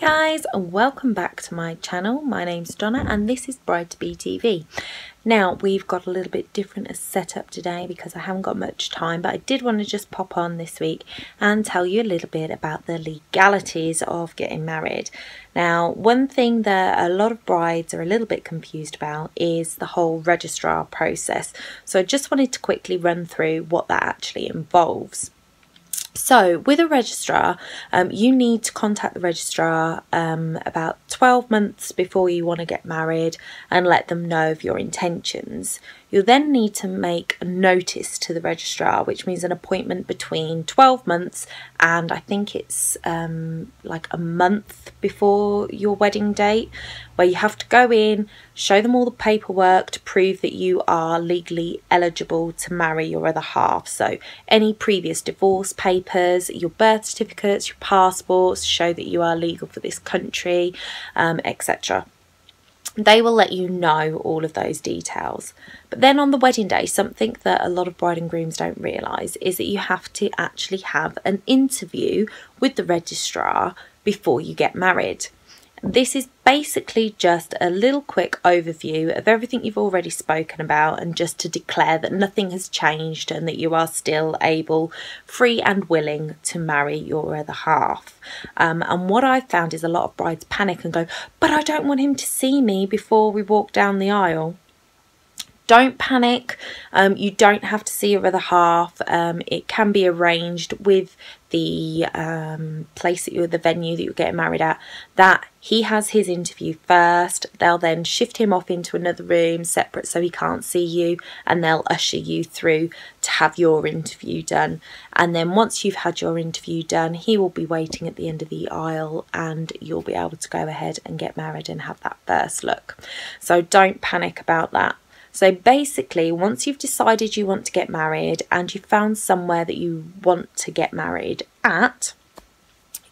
guys welcome back to my channel. My name's Donna and this is Bride to Be TV now we've got a little bit different a setup today because I haven't got much time but I did want to just pop on this week and tell you a little bit about the legalities of getting married. Now one thing that a lot of brides are a little bit confused about is the whole registrar process. So I just wanted to quickly run through what that actually involves so, with a registrar, um, you need to contact the registrar um, about 12 months before you want to get married and let them know of your intentions. You'll then need to make a notice to the registrar, which means an appointment between 12 months and I think it's um, like a month before your wedding date, where you have to go in, show them all the paperwork to prove that you are legally eligible to marry your other half. So, any previous divorce papers, your birth certificates, your passports, show that you are legal for this country, um, etc they will let you know all of those details. But then on the wedding day, something that a lot of bride and grooms don't realise is that you have to actually have an interview with the registrar before you get married. This is basically just a little quick overview of everything you've already spoken about and just to declare that nothing has changed and that you are still able, free and willing to marry your other half. Um, and what I've found is a lot of brides panic and go, but I don't want him to see me before we walk down the aisle don't panic. Um, you don't have to see your other half. Um, it can be arranged with the um, place that you're, the venue that you're getting married at, that he has his interview first. They'll then shift him off into another room separate so he can't see you, and they'll usher you through to have your interview done. And then once you've had your interview done, he will be waiting at the end of the aisle, and you'll be able to go ahead and get married and have that first look. So don't panic about that. So basically, once you've decided you want to get married and you've found somewhere that you want to get married at,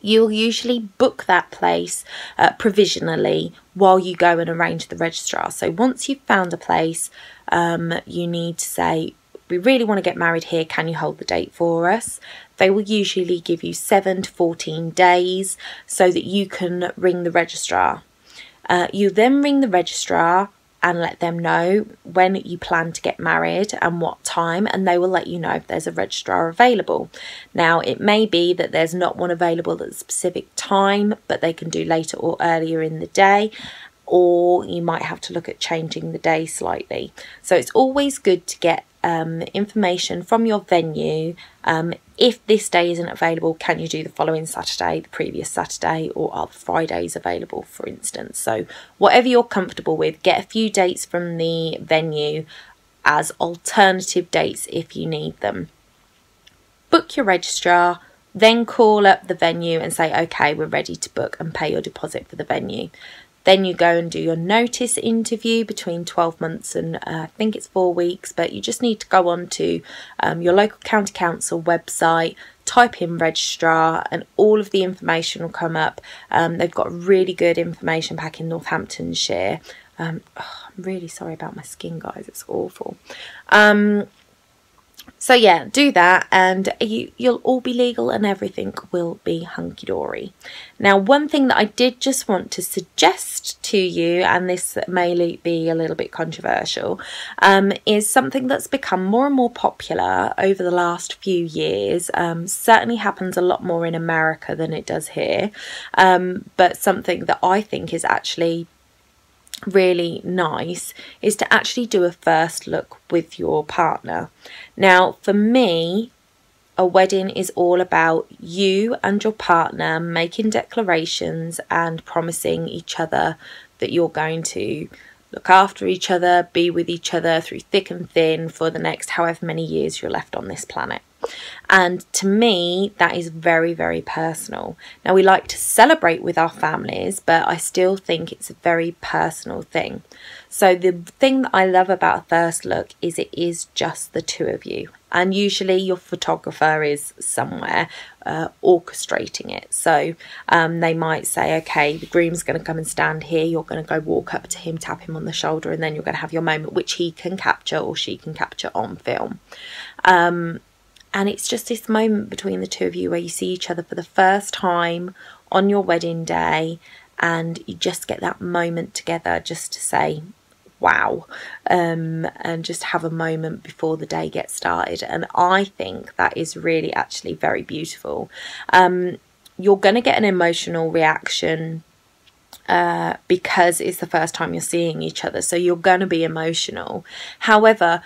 you'll usually book that place uh, provisionally while you go and arrange the registrar. So once you've found a place, um, you need to say, we really want to get married here, can you hold the date for us? They will usually give you 7 to 14 days so that you can ring the registrar. Uh, you then ring the registrar and let them know when you plan to get married and what time, and they will let you know if there's a registrar available. Now, it may be that there's not one available at a specific time, but they can do later or earlier in the day, or you might have to look at changing the day slightly. So, it's always good to get um, information from your venue. Um, if this day isn't available, can you do the following Saturday, the previous Saturday, or are Fridays available, for instance? So, whatever you're comfortable with, get a few dates from the venue as alternative dates if you need them. Book your registrar, then call up the venue and say, okay, we're ready to book and pay your deposit for the venue. Then you go and do your notice interview between 12 months and uh, I think it's four weeks, but you just need to go on to um, your local county council website, type in registrar, and all of the information will come up. Um, they've got really good information pack in Northamptonshire. Um, oh, I'm really sorry about my skin, guys, it's awful. Um, so yeah, do that and you, you'll all be legal and everything will be hunky-dory. Now, one thing that I did just want to suggest to you, and this may be a little bit controversial, um, is something that's become more and more popular over the last few years. Um, certainly happens a lot more in America than it does here, um, but something that I think is actually really nice is to actually do a first look with your partner. Now, for me, a wedding is all about you and your partner making declarations and promising each other that you're going to look after each other, be with each other through thick and thin for the next however many years you're left on this planet. And to me, that is very, very personal. Now, we like to celebrate with our families, but I still think it's a very personal thing. So, the thing that I love about First Look is it is just the two of you. And usually, your photographer is somewhere uh, orchestrating it. So, um, they might say, okay, the groom's going to come and stand here. You're going to go walk up to him, tap him on the shoulder, and then you're going to have your moment, which he can capture or she can capture on film. Um, and it's just this moment between the two of you where you see each other for the first time, on your wedding day and you just get that moment together just to say wow um, and just have a moment before the day gets started. And i think that is really actually very beautiful. Um, you're going to get an emotional reaction uh, because it's the first time you're seeing each other so you're going to be emotional. However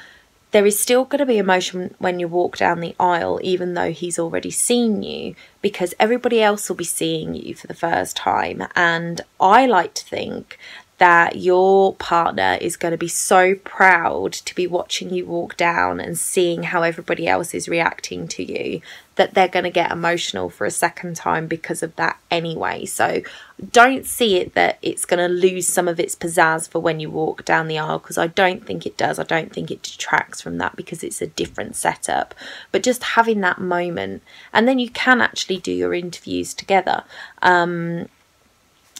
there is still going to be emotion when you walk down the aisle, even though he's already seen you, because everybody else will be seeing you for the first time. And I like to think that your partner is going to be so proud to be watching you walk down and seeing how everybody else is reacting to you that they're going to get emotional for a second time because of that anyway. So don't see it that it's going to lose some of its pizzazz for when you walk down the aisle because I don't think it does. I don't think it detracts from that because it's a different setup. But just having that moment, and then you can actually do your interviews together. Um,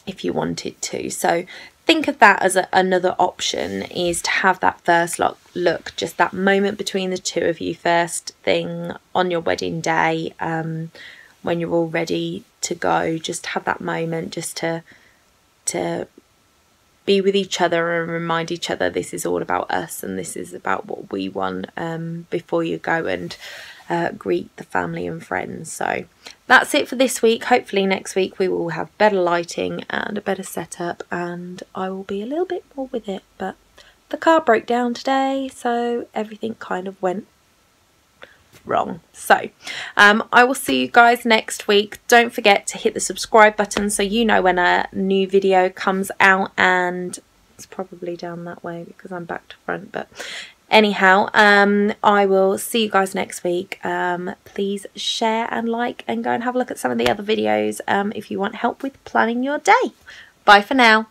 if you wanted to. So think of that as a, another option is to have that first look, look, just that moment between the two of you, first thing on your wedding day, um, when you're all ready to go, just have that moment just to to be with each other and remind each other this is all about us and this is about what we want um, before you go. And uh, greet the family and friends. So that's it for this week. Hopefully next week we will have better lighting and a better setup and I will be a little bit more with it. But the car broke down today so everything kind of went wrong. So um, I will see you guys next week. Don't forget to hit the subscribe button so you know when a new video comes out and it's probably down that way because I'm back to front but anyhow um, I will see you guys next week. Um, please share and like and go and have a look at some of the other videos um, if you want help with planning your day. Bye for now